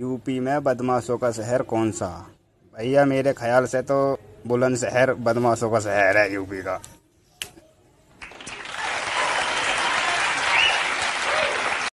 UP में बदमाशों का शहर कौन सा? भैया, मेरे ख्याल से तो बुलंदशहर बदमाशों का शहर है यूपी का।